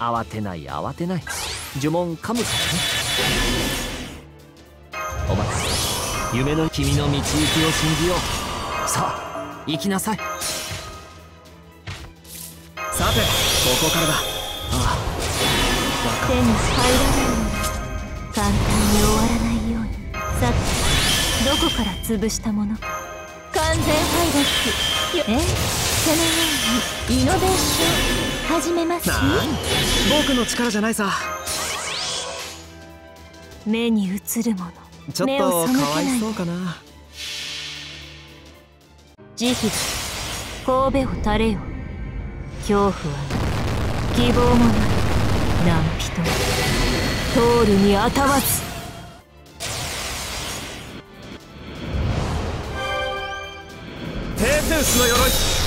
慌てない慌てない。呪文噛むからね。お待ち夢の君の道行きを信じよう。さあ行きなさい。さてここからだ。ああ手に入らないのは簡単に終わらないように。さてどこから潰したもの？完全敗北え？そのように。イノベーション。始めます僕の力じゃないさ。目に映るもの。ちょっとかわいそうかな。直神戸を垂れよ。恐怖は希望もない。何人通ルにあたわず。テンセウスの鎧。